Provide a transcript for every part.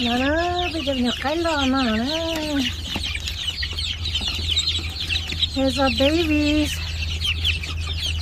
nó nó bây giờ nhập cái lò nó nó Here's our babies.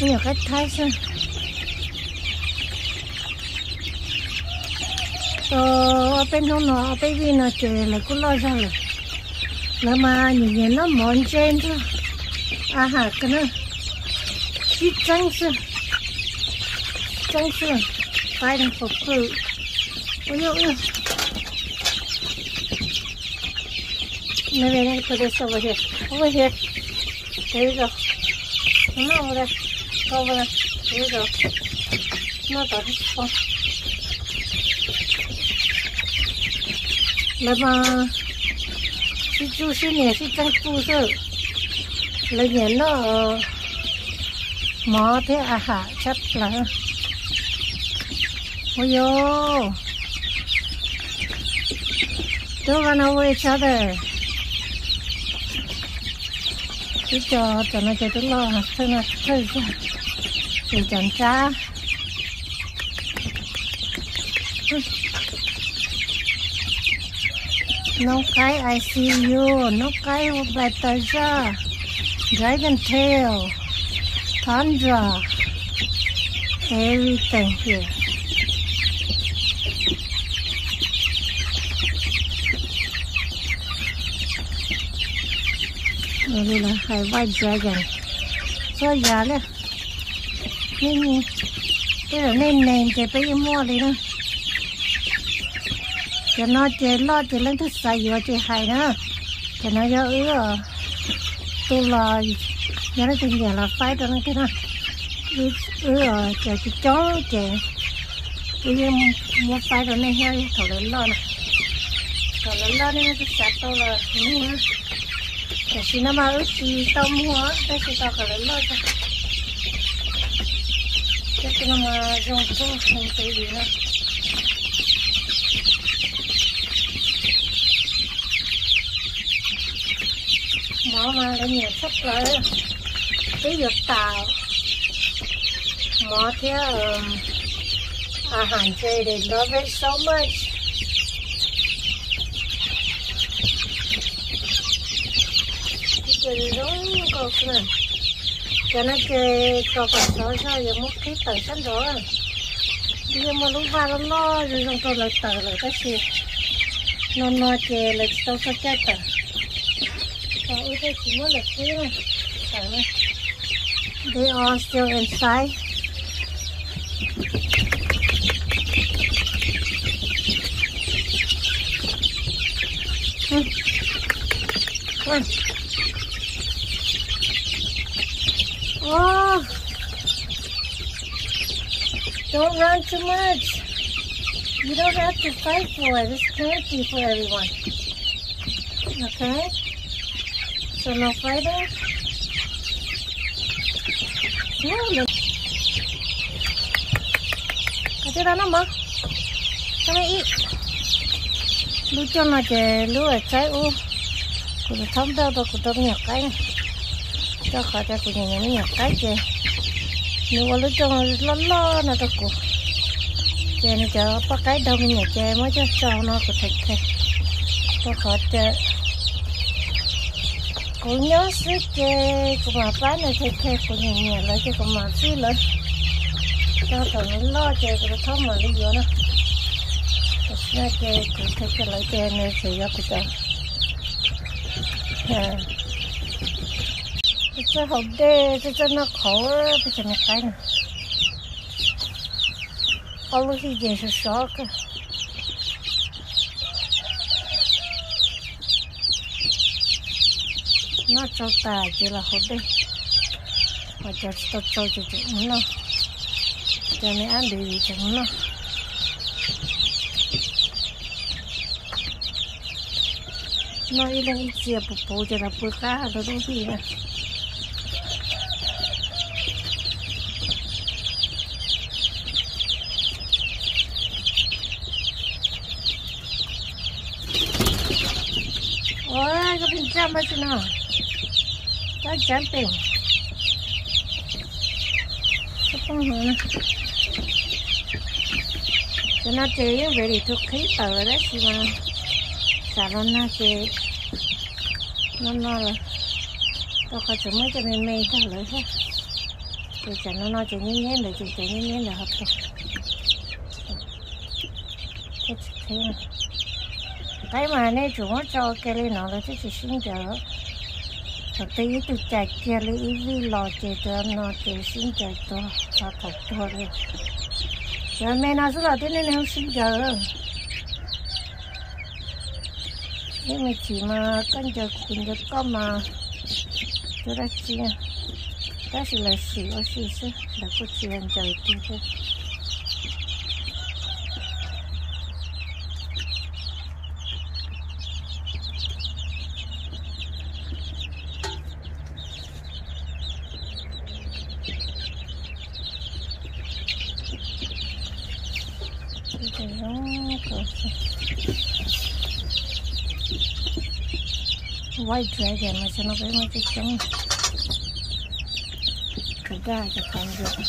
Nhiều cái thai xem. Ờ, bên trong nó baby nó chơi là cũng lo ra rồi. Là mà nhìn nhìn nó mòn trên thôi. À hả, cái nó. Chỉ trắng xem. Trắng xem. Tay đang phục vụ. Ôi ôi ôi. Maybe I need to put this over here. Over here. There you go. Come on over there. Go over there. There you go. Not that is fun. Là mà si chú sư nè, si trăng chú sư là nhẹ nó mỏ thế à hả chắc là ôi yo don't run away each other cứ cho cho nó cho tôi lo thôi nó thôi chứ thì chẳng cha no cái I see you no cái hộp bài tờ ra dragon tail, tundra. Everything here. Đây là hai white dragon cho già lên nên cái là nên nền thì phải mua đi nữa cho nó chơi lo chơi lên thức xài vừa chơi hay nữa cho nó cho ứ tu là nhớ nó chơi nhà là phải đó cái đó ứ ứ chơi chơi chó chơi bây giờ nó là nó tao mua tao cái nó gì nữa. Nhiều sắp lại cái việc tàu. Theo ờ, à hàng chơi để love it so much chơi giống có cho nó chơi cho còn số sao giờ mất khí tờ sẵn rồi nhưng mà lúc vào nó lo rồi trong tôi lại tờ lại cái gì nó nó chơi lại sao sao chết tờ còn ưu thế chỉ muốn là cái này tờ này they are still inside Come on. Oh, don't run too much. You don't have to fight for it. It's plenty for everyone. Okay? So no fighting? No, no. Kasi na naman. Kami eat. Lucho na ke lu ở trái u. Cũng thông đâu đâu cũng đông nhặt cái cho khỏi cho cô nhà nó nhặt cái chè nếu mà lúc trong lo lo nó đâu cô chè nó chờ có cái đông nhà chè mới cho cho nó có thịt thịt cho khỏi chè. Cô nhớ sức chè cô mà bán này thịt thịt cô nhà nhà lại cho cô mà xí lên cho thằng nó lo chè cô thông mà đi vô nó. Nó chè cô thịt cho lại chè này thì ra cô chè cái hộp đê cái chân nó khổ bây giờ nó cái này có lúc thì dễ sẽ sợ cơ nó cho ta chỉ là hộp đê mà cho cho cho cho cho nó. Cho nên ăn được gì chẳng nó. Nó ít là ít chia bù cho là bù cá rồi đúng gì nè? Ôi cái bình trăm bao nhiêu nào. Chắc chắn tiền cái phong hồn nè cho nó chơi về thì thuộc khí tờ đấy thì mà. Xả nó nó chế. Nó nó là tôi có chúng mấy cho mình mê thôi lấy hết thì chả nó nó chơi nhén nhén để chỉ chơi nhén nhén là hợp thôi. Cái thế này cái mà nên chúng nó cho cái này nó là chỉ sinh chờ. Thật tế từ chạy kia lấy vi lò chơi cho nó chơi sinh chờ to họ thật to thôi giờ mẹ nó rất là thế nên không sinh chờ. Nhưng mà chỉ mà con chờ cùng được con mà. Cho ra chia đó là xì ở xì xí là có chuyện chờ tu thôi. White dragon, mà cho nó bé mà cái trống? Cái ga cho con được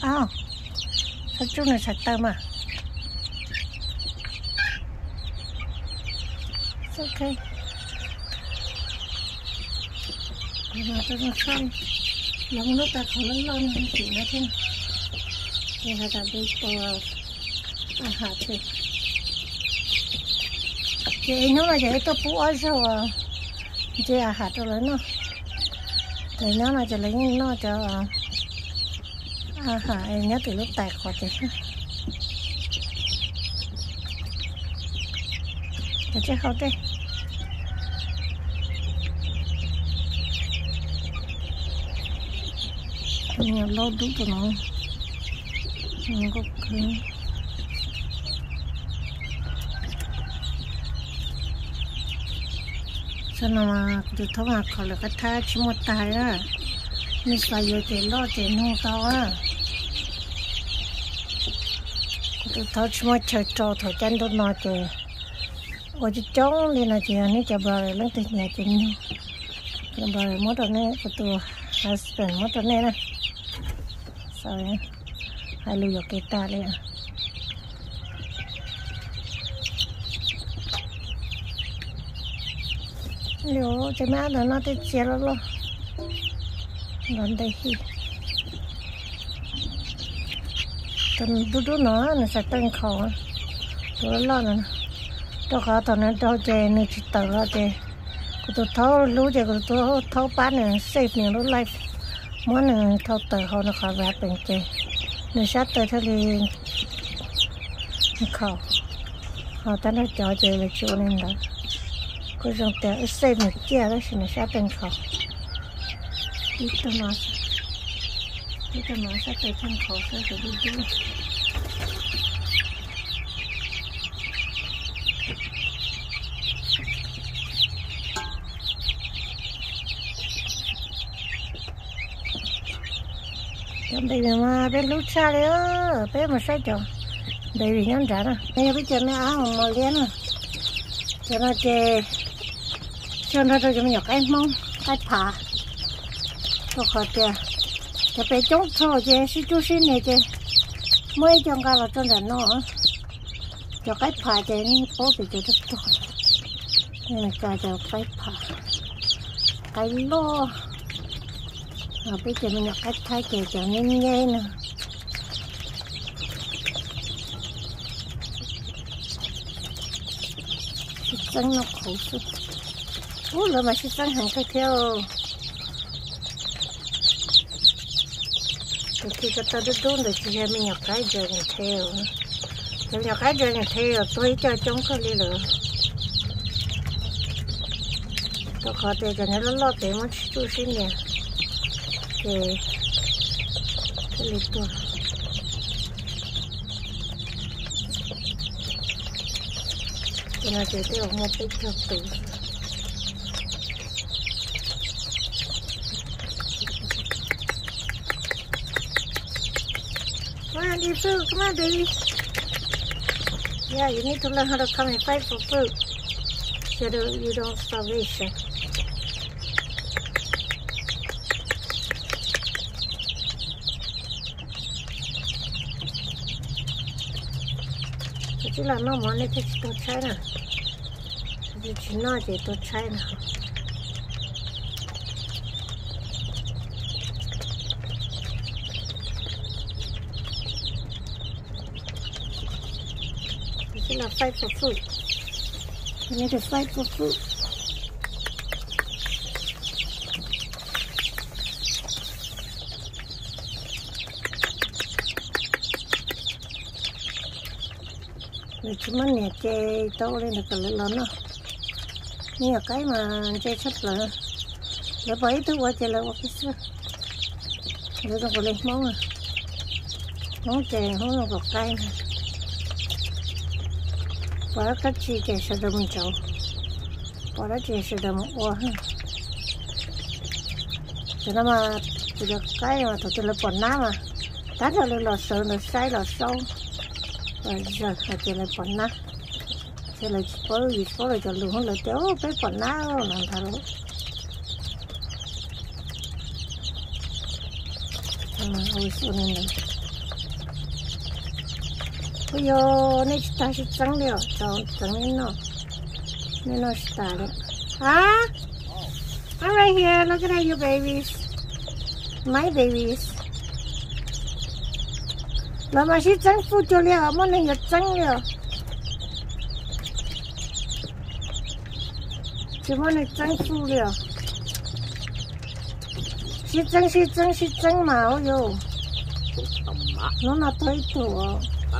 à sao chú này sạch tâm à It's okay. I'm not going to mà nó ta không lớn lên thì nó thêm thì là đi bị à, à hả, thì. Chị nó là vậy tôi phụ ở sao à. Chị à hả rồi nó. Thì nó là cho lấy nó cho à, à hả, em nhớ từ lúc tài khỏi chị Để không đây nhiều lâu đúng rồi nó không có cứng cho nó mà từ thông mà khỏi là cái thai chỉ một tài á. Mình phải vô tiền lo tiền nông tao á. Từ thông chỉ một trời trò thâu chân đốt nó chơi ở chỉ trống đi là chỉ anh ấy chờ bờ lên từ nhà chỉ nhau chờ bờ mất rồi nè cái tụ husband mất rồi nè nè sorry hai lưu cái ta lên liệu cho má là nó tới xe đó lo gần đây khi tuần đu đu nó nó sẽ tăng khẩu rồi lo nè tôi khó tao nó đâu chơi nó chỉ tao lo chơi cô tôi thâu lú chơi cô tôi thâu bán này, save này lúc life muốn này thâu tờ hồ nó khỏi vẽ bên chơi nó sát tờ thế thì khẩu họ ta nó cho chơi là chỗ nên đó cô tờ tiền xây một chia đó thì nó sát bên khẩu đi tờ nói. Đi tờ nói sát tờ thân khẩu sẽ đi đi? Đây là mà bé lúc xa đấy ơ bé mà sai chồng đây vì nhắn trả nè bây giờ bây giờ nó áo mà liền nè cho nó chê cho nó cho mình nhặt cái mông cái phà. Cho khỏi chê cho bé chống thôi chê xí chú xí này chê mới trong cái là trong đàn nó cho cái phà chê ní bố bị chơi rất tốt nên là cho cho cái phà. Cái lô rồi bây giờ mình cách cái thái chơi cho nhanh nhanh nè. Chân nó khổ sức ủa là mà sẽ sang hàng cái theo. Từ khi cái ta đứt đốn được thì mình nhọc cái giờ mình theo. Thì nhọc cái giờ mình theo, tôi cho chống có đi được tôi khó để cho nó lo tiền mất chú xin nè thì cái lịch tuổi cho nên chỉ tiêu một cái thực tử Come on, eat food. Come on, baby. Yeah, you need to learn how to come and fight for food so that you don't starvation. Chỉ là nó món này thì tôi trái nè thì chỉ nó thì tôi trái nè chỉ là fight for food. Need to fight for food mình chỉ mất nhà chê, tao lên được cái lớn nó nhiều cái mà chê sắp là để bảy thứ quá chê là qua cái xưa để tao có lên món à. Món chè món nó có cái này và cái chi chè sẽ đâm chậu. Và cái chè sẽ đâm ua ha. Cho nên mà bây cái mà tụi tôi là bọn ná mà tát ra lên lò sợ là sai, lò sâu rồi giờ là chỉ là bọn na chỉ ờ, là có gì có là cho luôn là cháu cái bọn ná làm thằng mà ôi này bây giờ này ta sẽ trắng liệu cho trắng nên nó nên nó sẽ tả đấy à I'm right here. Look at all your babies. My babies. Phu cho liệu, mà này là trắng liệu. Chỉ mà này trắng phu liệu. Sẽ trắng, sẽ trắng, sẽ trắng mà, ôi dồi. cũng tầm má Nó là tới tuổi.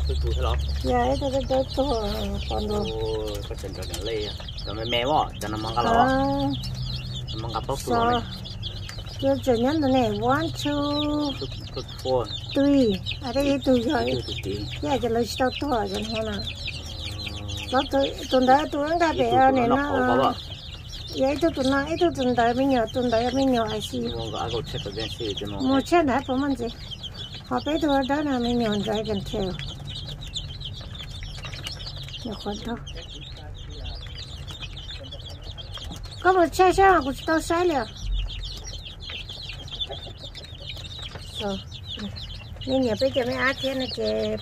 tôi tôi thế đó Dạ, tới tới tuổi. Còn đồ. ôi có chuyện rồi lê rồi mẹ mẹ bỏ cho nó mang cái nó mang cái tóc so. Chưa trở nhân thế này. One, two, three. À đây tôi rồi. Dạ, cho lấy sao tuổi rồi hả nào. nó tôi tuần đấy tôi ăn cà phê này nó khó quá nó vợ vậy tôi tuần này tôi tuần đấy mình nhớ tuần đấy mình nhớ ai xí cho mua chết đấy phải không gì họ biết tôi đó là mình nhớ đấy gần theo nhớ khoan thôi. Có một xe xe mà cũng tao sai liền rồi nên nhớ bây giờ mới ăn thế này cái